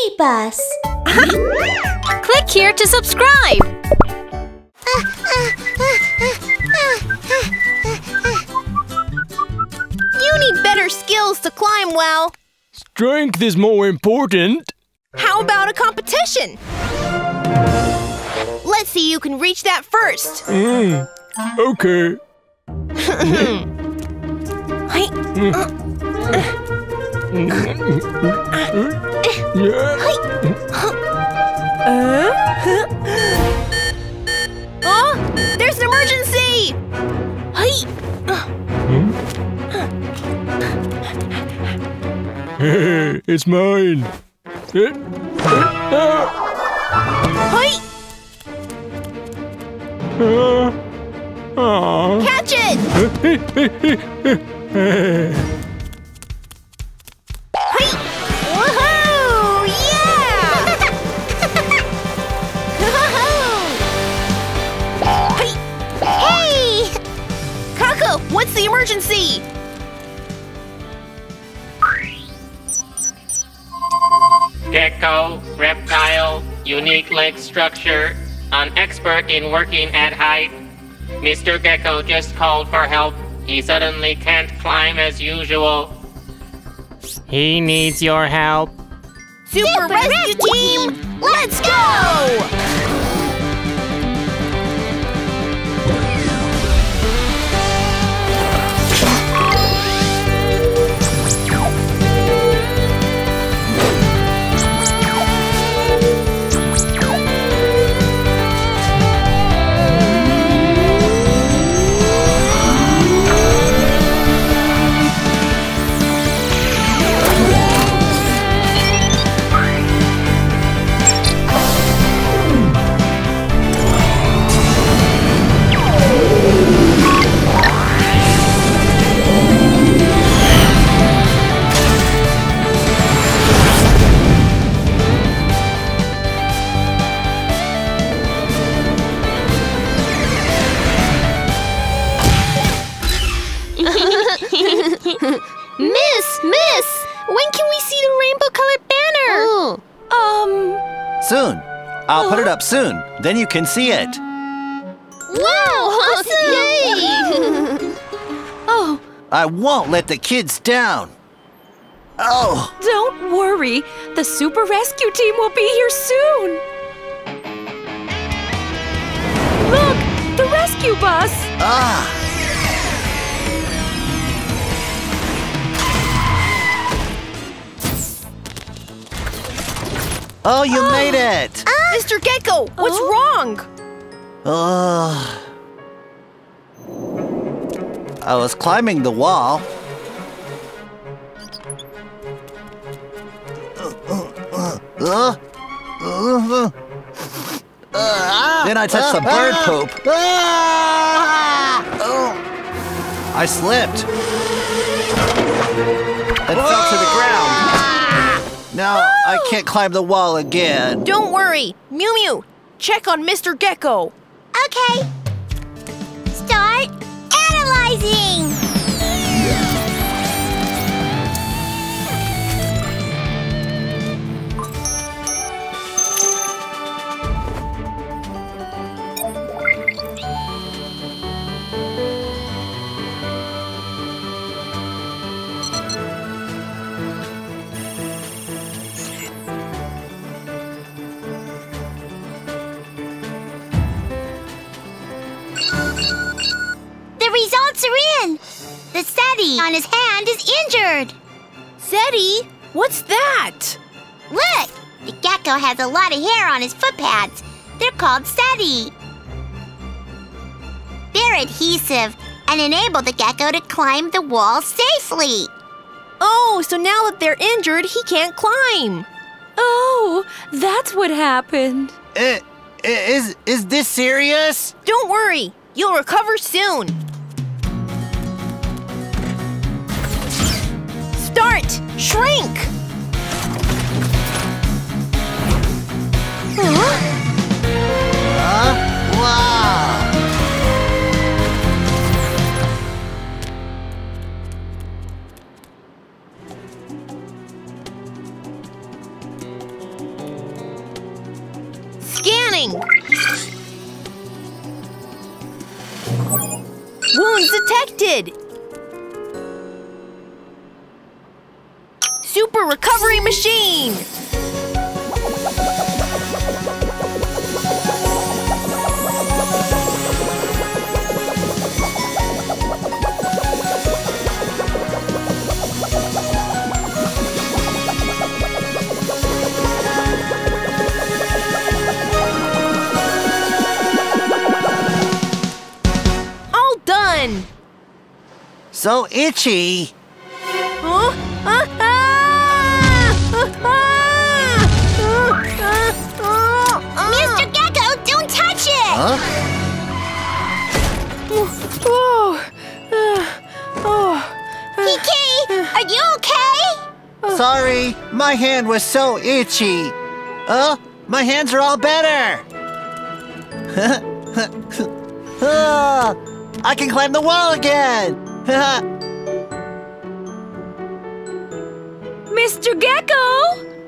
Hey, Bus. Click here to subscribe. You need better skills to climb well. Strength is more important. How about a competition? Let's see who can reach that first. Mm. Okay. Hey, Oh, there's an emergency! Hey, it's mine. catch it! Emergency? Gecko, reptile, unique leg structure, an expert in working at height. Mr. Gecko just called for help. He suddenly can't climb as usual. He needs your help. Super, Rescue, Team, let's go! Up soon. Then you can see it. Wow, awesome! Oh, I won't let the kids down. Oh, don't worry. The super rescue team will be here soon. Look, the rescue bus. ah. Oh, you made it! Mr. Gecko, what's wrong? Oh. I was climbing the wall. Uh, uh, uh, then I touched some bird poop. Oh. I slipped. And fell to the ground. Now I can't climb the wall again. Don't worry. Miu Miu, check on Mr. Gecko. Okay. Start analyzing. On his hand is injured. Zeddy, what's that? Look, the gecko has a lot of hair on his foot pads. They're called setae. They're adhesive and enable the gecko to climb the wall safely. Oh, so now that they're injured, he can't climb. Oh, that's what happened. Eh, eh, is is this serious? Don't worry, you'll recover soon. Start! Shrink! Huh? Wow! healing. Wounds detected. Super recovery machine. All done. So itchy. My hand was so itchy. Uh, my hands are all better. Ah, I can climb the wall again. Mr. Gecko!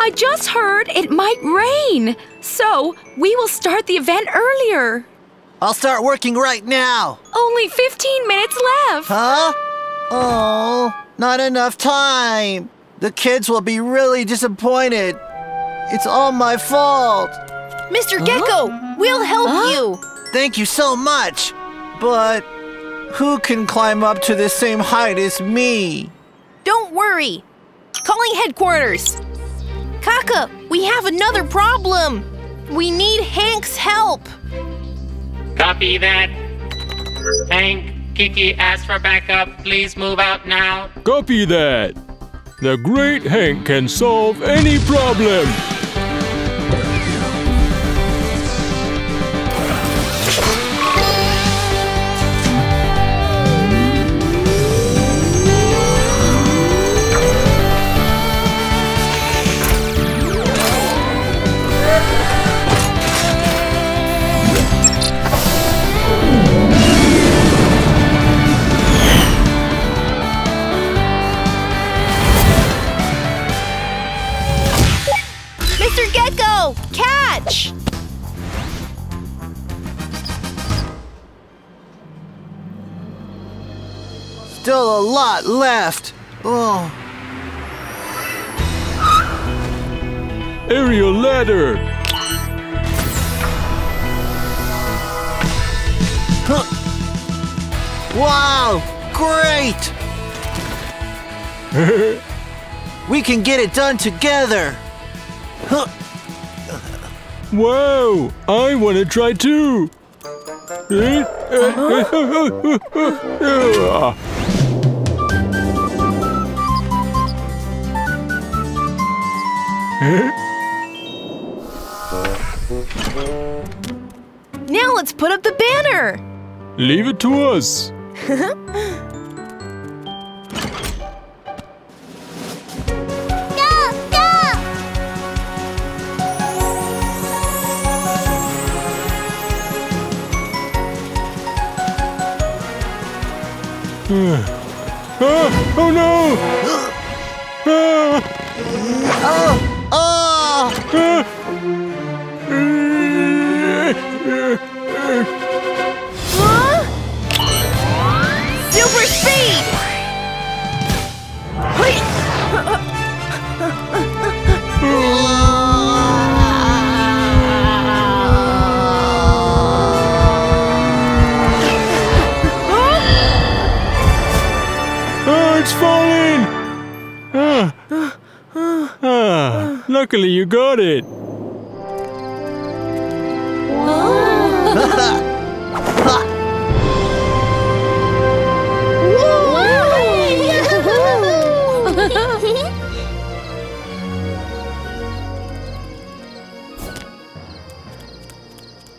I just heard it might rain. So, we will start the event earlier. I'll start working right now. Only 15 minutes left. Huh? Oh, not enough time. The kids will be really disappointed. It's all my fault. Mr. Gecko, we'll help you. Thank you so much. But who can climb up to the same height as me? Don't worry. Calling headquarters. Kaka, we have another problem. We need Hank's help. Copy that. Hank, Kiki asked for backup. Please move out now. Copy that. The great Hank can solve any problem. Lot left. Oh, Aerial ladder. Huh. wow, great! we can get it done together. Huh. Wow, I want to try too. Uh-huh. Eh? Eh? Now let's put up the banner. Leave it to us. Go, go! Ah, oh no! Ah, oh! Luckily you got it.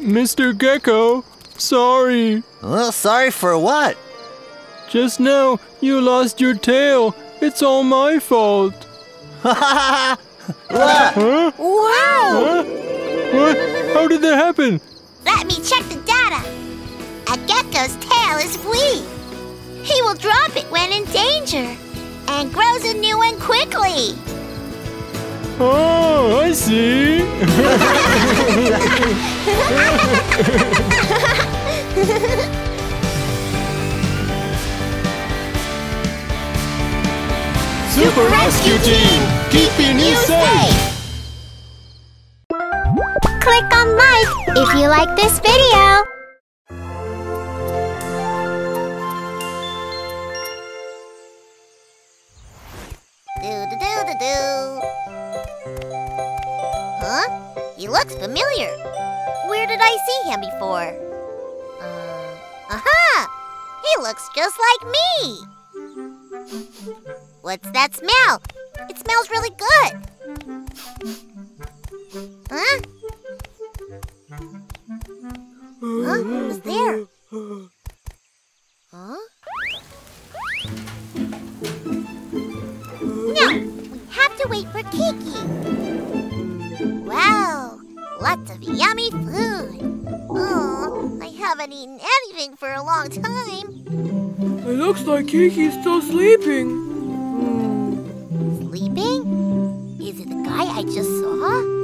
Mr. Gecko, sorry. Well, sorry for what? Just now you lost your tail. It's all my fault. What? Huh? Wow! Huh? What? How did that happen? Let me check the data. A gecko's tail is weak. He will drop it when in danger and grows a new one quickly. Oh, I I see. Super Rescue Team, keeping like this video. Huh? He looks familiar. Where did I see him before? Uh, aha! He looks just like me. What's that smell? It smells really good. Huh? Huh? Who's there? Huh? No, we have to wait for Kiki. Wow, lots of yummy food. Oh, I haven't eaten anything for a long time. It looks like Kiki's still sleeping. Hmm. Sleeping? Is it the guy I just saw?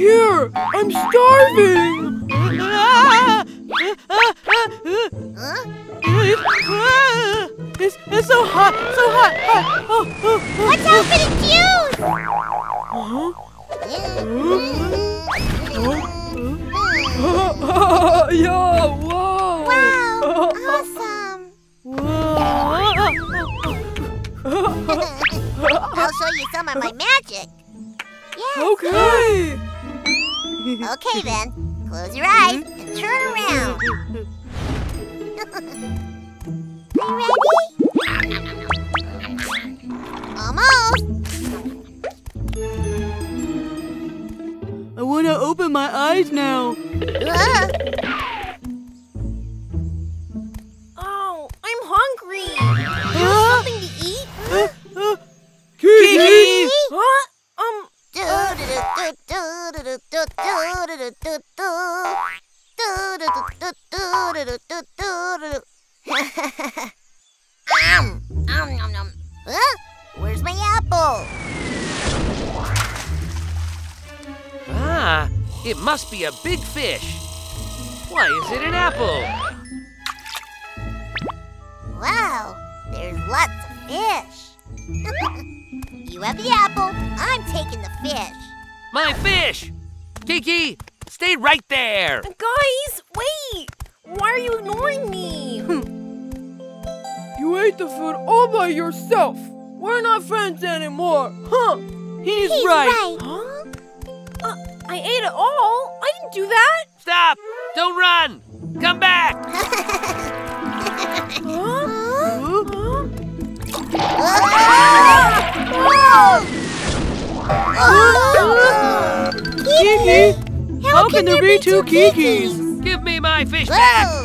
Here. I'm starving. huh? It's, it's so hot, so hot, hot. Oh, oh, Watch out for the juice! oh. yeah, whoa. Wow, awesome! I'll show you some of my magic. Yes. Okay. Okay then. Close your eyes and turn around. you ready? Almost. I want to open my eyes now. Uh, it must be a big fish. Why is it an apple? Wow, there's lots of fish. you have the apple, I'm taking the fish. My fish! Kiki, stay right there! guys, wait. Why are you ignoring me? You ate the food all by yourself. We're not friends anymore. Huh? He's, He's right. Huh? Uh, I ate it all. I didn't do that. Stop! Don't run! Come back! Huh? Kiki! How, can, there be two Kikis? Give me my fish back! Whoa! Ah.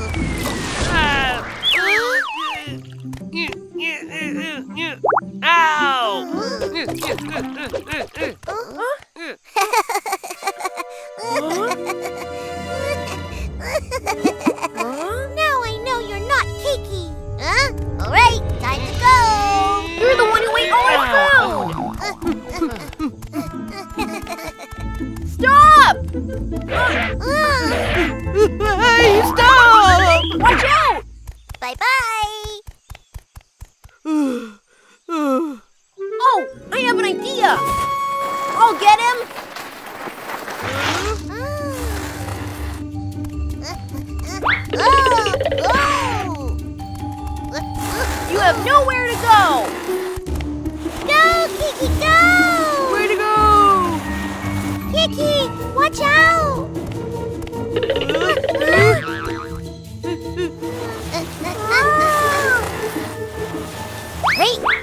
Stop! hey, stop! Watch out! Bye bye Wait! Kiki!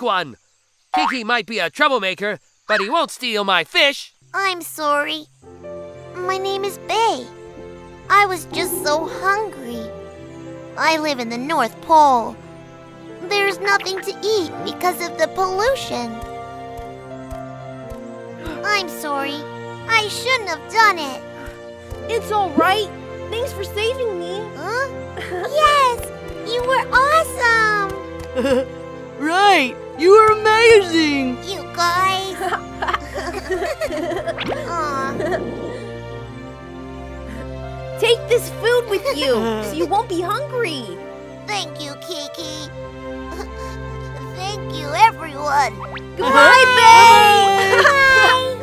Were one. Kiki might be a troublemaker, but he won't steal my fish. I'm sorry. My name is Bay. I was just so hungry. I live in the North Pole. There's nothing to eat because of the pollution. I'm sorry. I shouldn't have done it. It's all right. Thanks for saving me. Huh? yes, you were awesome. Right. You are amazing. You guys. Take this food with you so you won't be hungry. Thank you, Kiki. Thank you, everyone. Goodbye, uh-huh. Bye. Uh-huh.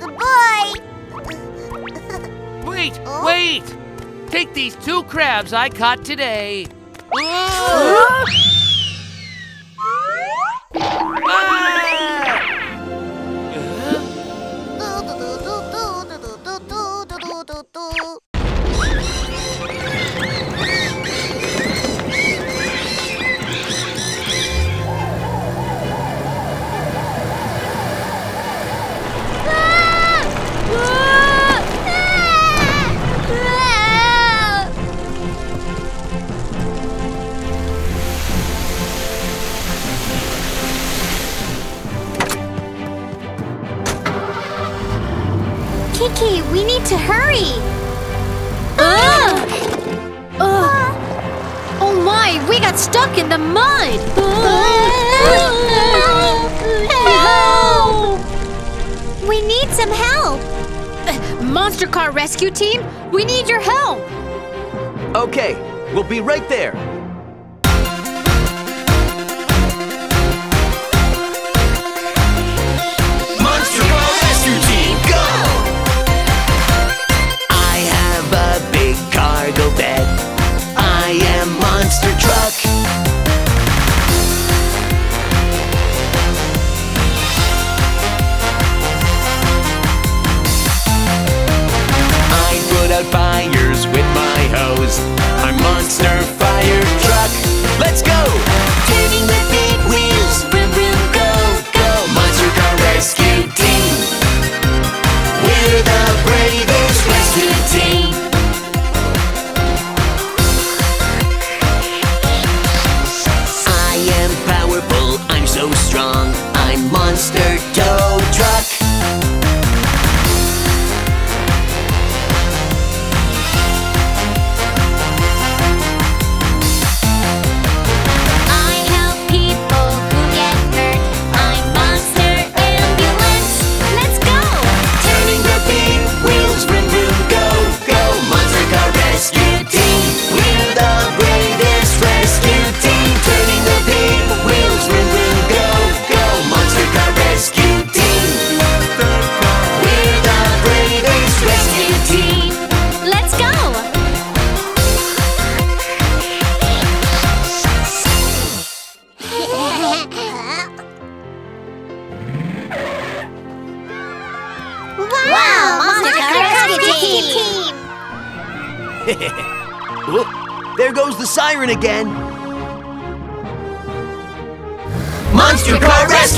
Goodbye. Wait, Oh? wait. Take these two crabs I caught today. stuck in the mud! Help! We need some help. Monster Car Rescue Team, we need your help! Okay, we'll be right there. Monster Fire Truck. Let's go!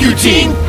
Rescue Team!